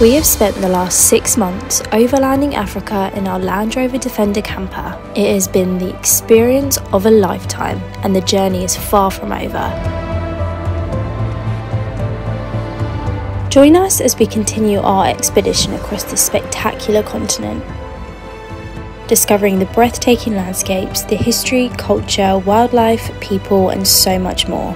We have spent the last six months overlanding Africa in our Land Rover Defender camper. It has been the experience of a lifetime, and the journey is far from over. Join us as we continue our expedition across this spectacular continent, discovering the breathtaking landscapes, the history, culture, wildlife, people, and so much more.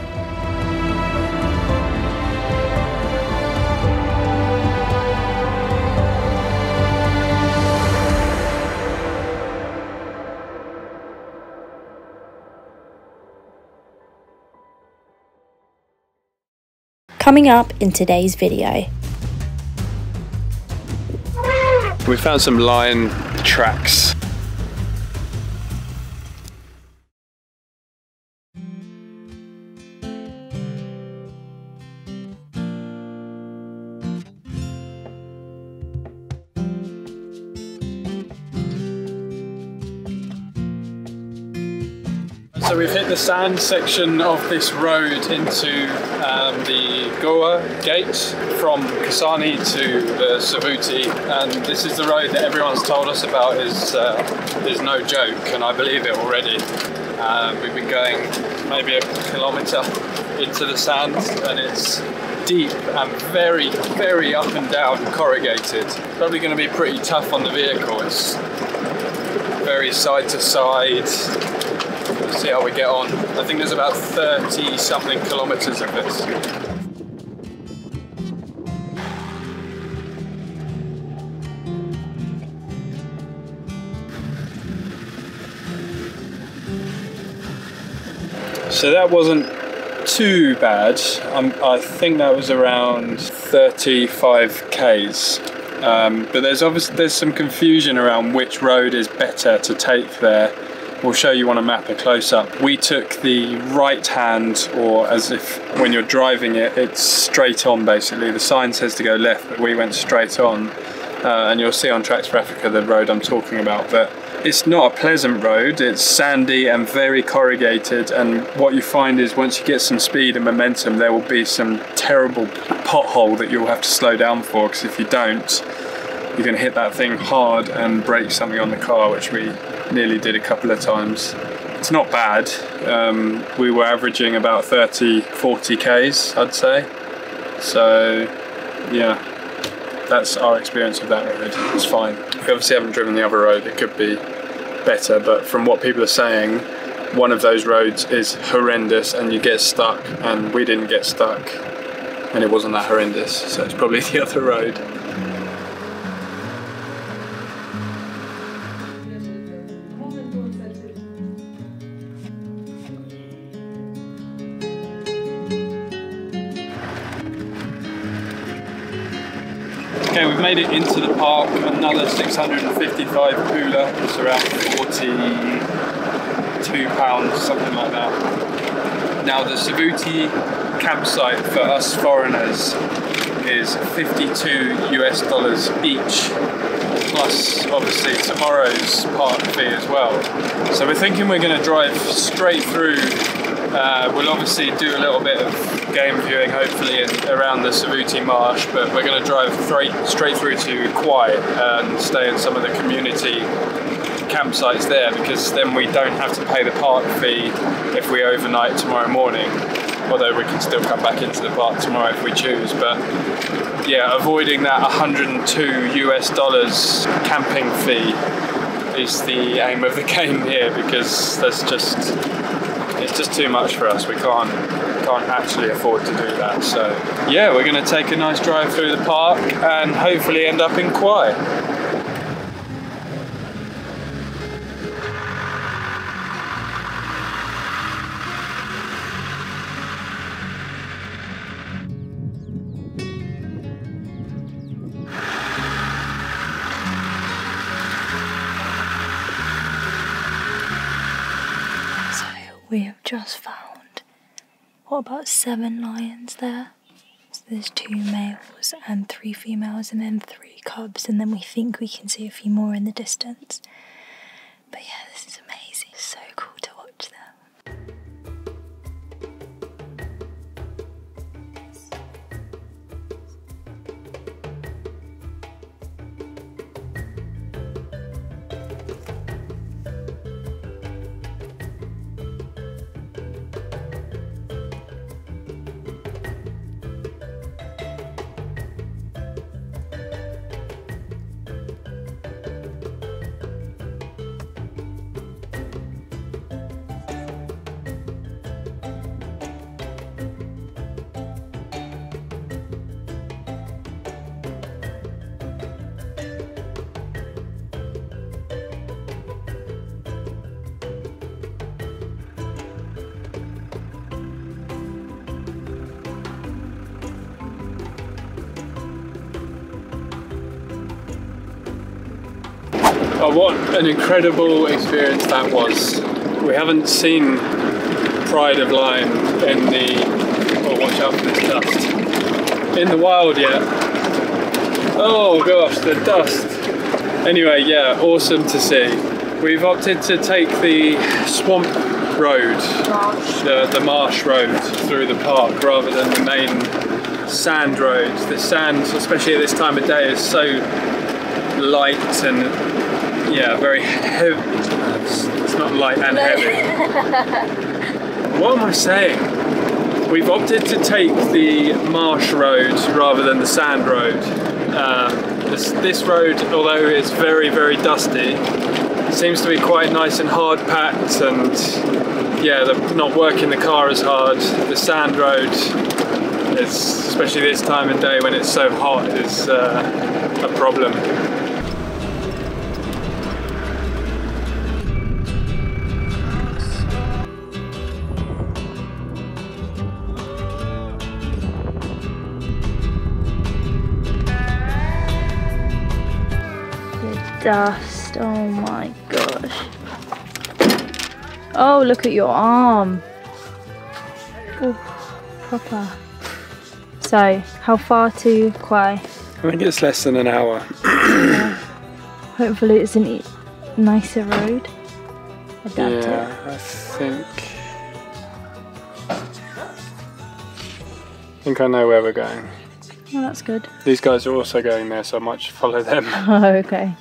Coming up in today's video. We found some lion tracks. So we've hit the sand section of this road into um, the Goha gate from Kasane to the Savuti and this is the road that everyone's told us about is, uh, is no joke and I believe it already. Uh, we've been going maybe a kilometre into the sand and it's deep and very, very up and down corrugated. Probably going to be pretty tough on the vehicle. It's very side to side, see how we get on. I think there's about 30 something kilometres of this. So that wasn't too bad. Um, I think that was around 35 k's. Um, but there's obviously there's some confusion around which road is better to take there we'll show you on a map a close-up. We took the right hand, or as if when you're driving it, it's straight on basically. The sign says to go left, but we went straight on. Uh, and you'll see on Tracks for Africa the road I'm talking about. But it's not a pleasant road, it's sandy and very corrugated. And what you find is once you get some speed and momentum, there will be some terrible pothole that you'll have to slow down for, because if you don't, you're going to hit that thing hard and break something on the car, which we nearly did a couple of times. It's not bad. Um, we were averaging about 30, 40 Ks, I'd say. So, yeah, that's our experience of that road. It's fine. We obviously haven't driven the other road. It could be better, but from what people are saying, one of those roads is horrendous and you get stuck, and we didn't get stuck, and it wasn't that horrendous. So it's probably the other road. Okay, we've made it into the park, another 655 pula, it's around 42 pounds, something like that. Now the Savuti campsite for us foreigners is 52 US dollars each, plus obviously tomorrow's park fee as well. So we're thinking we're going to drive straight through uh, we'll obviously do a little bit of game viewing, hopefully, in, around the Savuti Marsh, but we're going to drive straight, straight through to Khwai and stay in some of the community campsites there because then we don't have to pay the park fee if we overnight tomorrow morning. Although we can still come back into the park tomorrow if we choose, but yeah, avoiding that 102 US dollars camping fee is the aim of the game here because there's just it's just too much for us. We can't can't actually afford to do that. So yeah, we're going to take a nice drive through the park and hopefully end up in Khwai. So we have just found what about seven lions there? So there's two males and three females, and then three cubs, and then we think we can see a few more in the distance. But yeah, But what an incredible experience that was. We haven't seen Pride of Lion in the. Oh, watch out for this dust. In the wild yet. Oh gosh, the dust. Anyway, yeah, awesome to see. We've opted to take the swamp road, the, the marsh road through the park rather than the main sand road. The sand, especially at this time of day, is so light and yeah, very heavy. It's, not light and heavy. what am I saying? We've opted to take the marsh road rather than the sand road. Uh, this, this road, although it's very, very dusty, seems to be quite nice and hard packed and yeah, the, not working the car as hard. The sand road, is, especially this time of day when it's so hot, is uh, a problem. Dust. Oh my gosh. Oh, look at your arm. Oh, proper. So, how far to Khwai? I think it's less than an hour. Hopefully, it's a nicer road. It. Yeah, I think. I think I know where we're going. Oh, that's good. These guys are also going there, so I might just follow them. Oh, okay.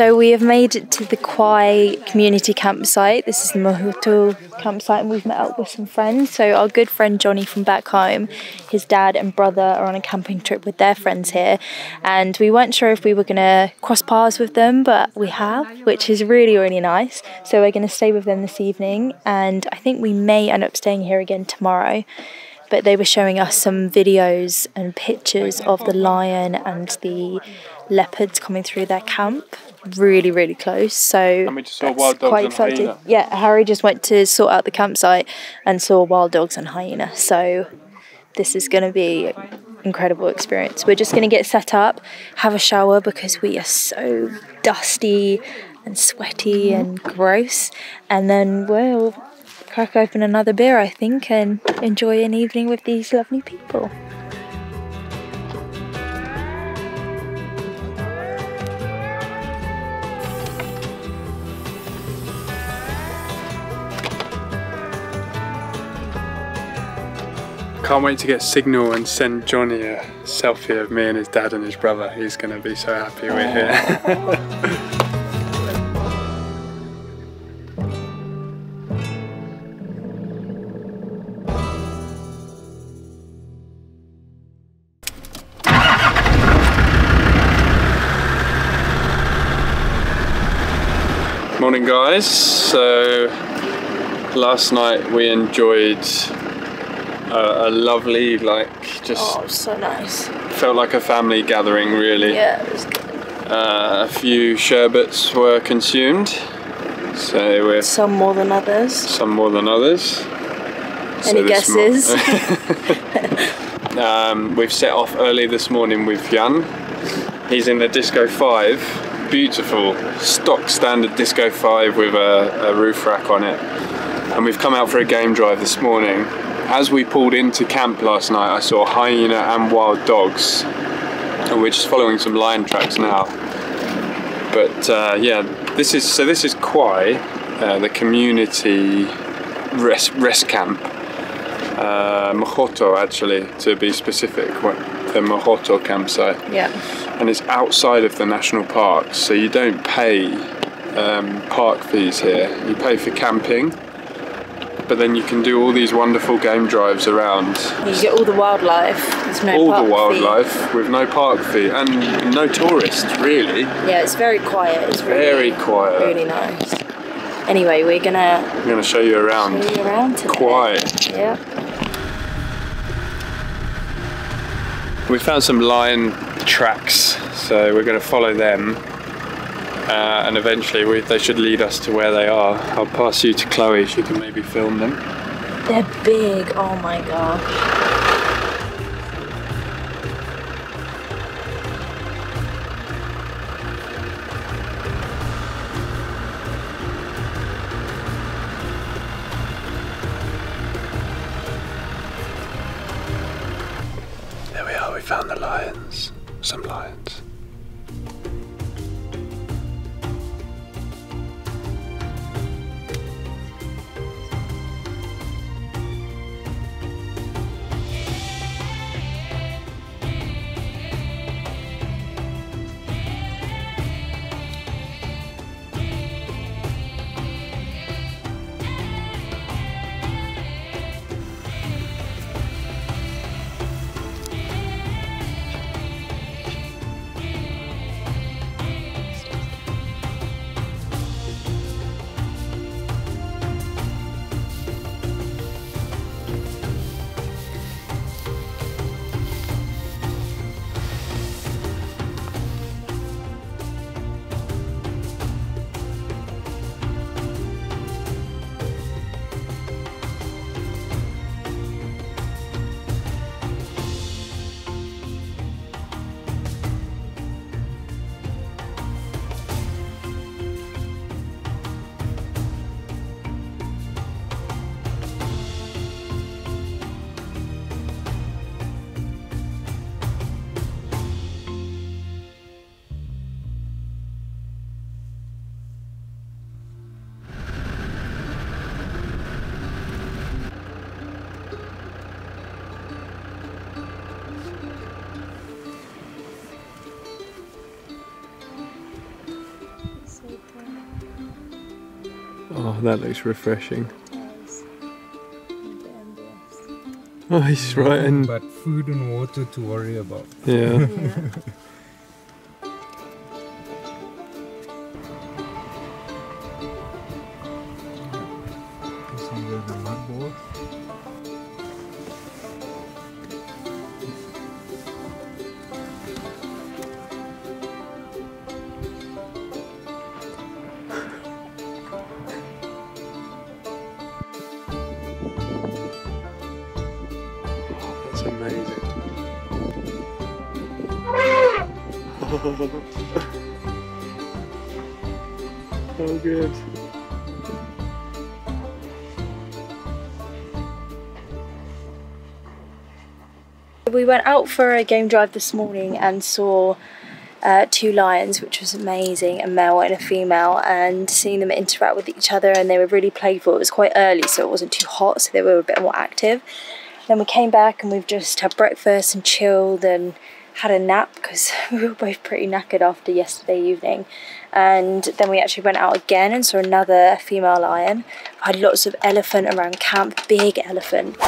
So we have made it to the Khwai community campsite. This is the Magotho campsite, and we've met up with some friends. So our good friend Johnny from back home, his dad and brother are on a camping trip with their friends here, and we weren't sure if we were gonna cross paths with them, but we have, which is really really nice. So we're gonna stay with them this evening, and I think we may end up staying here again tomorrow but they were showing us some videos and pictures of the lion and the leopards coming through their camp. Really really close. So we just saw that's wild dogs quite and hyena. yeah harry just went to sort out the campsite and saw wild dogs and hyena. So this is going to be incredible experience. We're just going to get set up have a shower because we are so dusty and sweaty and gross. And then we'll crack open another beer, I think, and enjoy an evening with these lovely people. Can't wait to get signal and send Johnny a selfie of me and his dad and his brother. He's going to be so happy we're here. Morning, guys. So, last night we enjoyed a, a lovely, like, just Oh, so nice. felt like a family gathering, really. Yeah, it was good. Uh, a few sherbets were consumed, so we're Some more than others. some more than others. Any guesses? um, we've set off early this morning with Jan. He's in the Disco 5. Beautiful, stock standard Disco 5 with a, a roof rack on it. And we've come out for a game drive this morning. As we pulled into camp last night, I saw hyena and wild dogs. And we're just following some lion tracks now. But uh, yeah, this is so. This is Khwai, uh, the community rest rest camp. Uh, Magotho, actually, to be specific, the Magotho campsite, Yeah. And it's outside of the national park, so you don't pay um, park fees here. You pay for camping, but then you can do all these wonderful game drives around You get all the wildlife. There's no all the fee. wildlife with no park fee and no tourists, really. Yeah, it's very quiet. It's really, Very quiet. Really nice. Anyway, we're gonna I'm going to show you around. show you around today. Quiet. Yeah. We found some lion tracks, so we're going to follow them. Uh, and eventually we, they should lead us to where they are. I'll pass you to Chloe, she can maybe film them. They're big, oh my gosh. Oh, that looks refreshing. Nice, oh, he's right in. But food and water to worry about. Yeah. See Oh, good. We went out for a game drive this morning and saw uh, two lions, which was amazing, a male and a female, and seeing them interact with each other. And they were really playful. It was quite early, so it wasn't too hot, so they were a bit more active. Then we came back and we've just had breakfast and chilled and had a nap because we were both pretty knackered after yesterday evening. And then we actually went out again and saw another female lion. We had lots of elephant around camp, big elephant.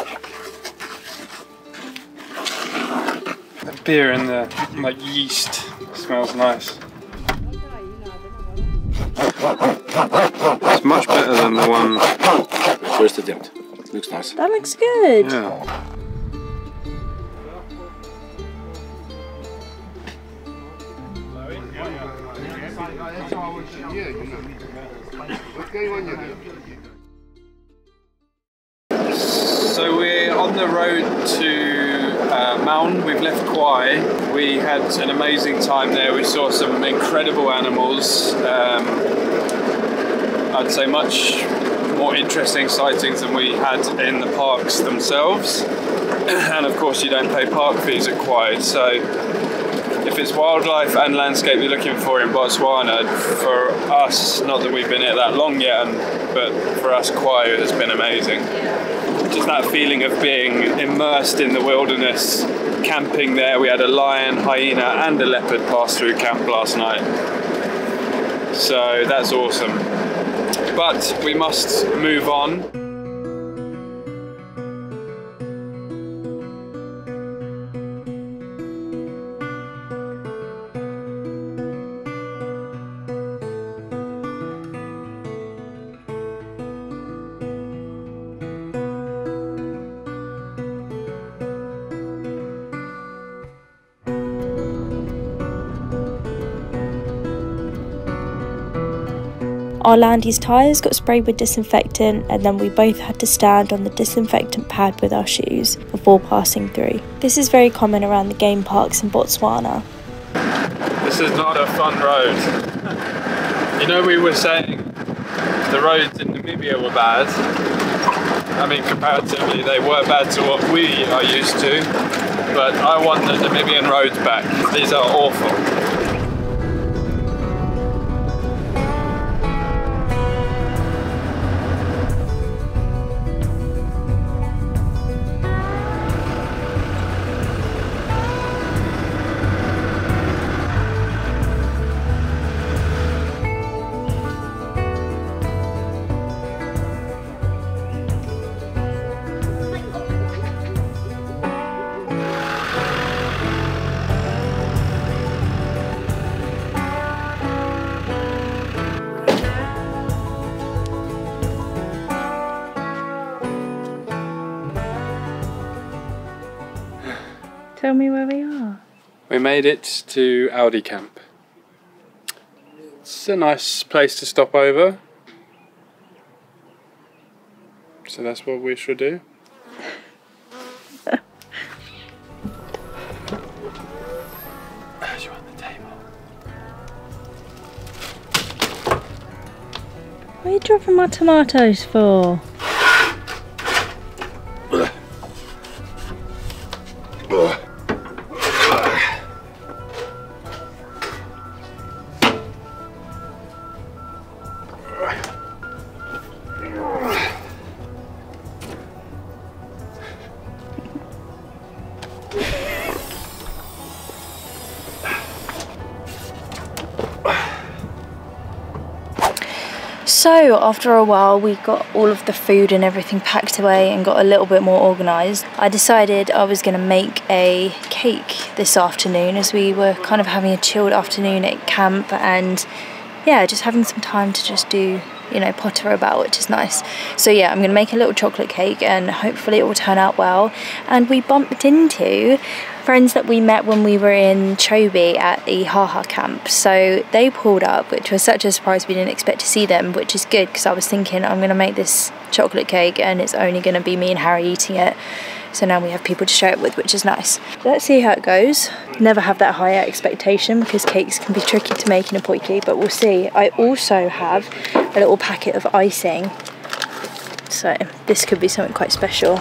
The beer and the like yeast smells nice. It's much better than the one. First attempt. Looks nice. That looks good. Yeah. So we're on the road to uh, Maun. We've left Khwai. We had an amazing time there. We saw some incredible animals. Um, I'd say much more interesting sightings than we had in the parks themselves. And of course, you don't pay park fees at Khwai. So if it's wildlife and landscape you're looking for in Botswana, for us, not that we've been here that long yet, but for us, Khwai has been amazing. Just that feeling of being immersed in the wilderness, camping there. We had a lion, hyena, and a leopard pass through camp last night. So that's awesome. But we must move on. Our Landy's tyres got sprayed with disinfectant, and then we both had to stand on the disinfectant pad with our shoes before passing through. This is very common around the game parks in Botswana. This is not a fun road. you know, we were saying the roads in Namibia were bad. I mean, comparatively, they were bad to what we are used to, but I want the Namibian roads back. These are awful. We made it to Audi Camp. It's a nice place to stop over. So that's what we should do. As you're on the table. What are you dropping my tomatoes for? After a while, we got all of the food and everything packed away and got a little bit more organised. I decided I was going to make a cake this afternoon as we were kind of having a chilled afternoon at camp and yeah, just having some time to just do, you know, potter about, which is nice. So, yeah, I'm going to make a little chocolate cake and hopefully it will turn out well. And we bumped into friends that we met when we were in Chobe at the Ihaha camp. So they pulled up, which was such a surprise. We didn't expect to see them, which is good because I was thinking I'm going to make this chocolate cake and it's only going to be me and Harry eating it. So now we have people to share it with, which is nice. Let's see how it goes. Never have that high expectation because cakes can be tricky to make in a potjie, but we'll see. I also have a little packet of icing. So this could be something quite special.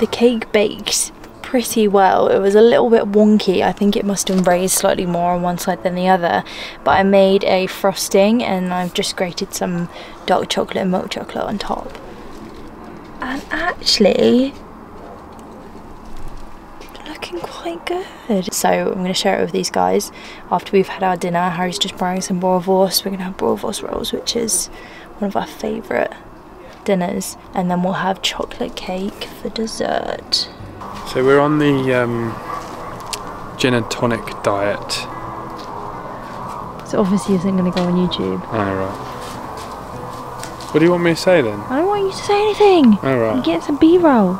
The cake baked pretty well. It was a little bit wonky. I think it must have raised slightly more on one side than the other. But I made a frosting and I've just grated some dark chocolate and milk chocolate on top. And actually, looking quite good. So I'm going to share it with these guys after we've had our dinner. Harry's just borrowing some boerewors. We're going to have boerewors rolls, which is one of our favourite dinners and then we'll have chocolate cake for dessert. So we're on the um, gin and tonic diet. So obviously isn't going to go on YouTube. All right. What do you want me to say then? I don't want you to say anything. All right. You get some B-roll.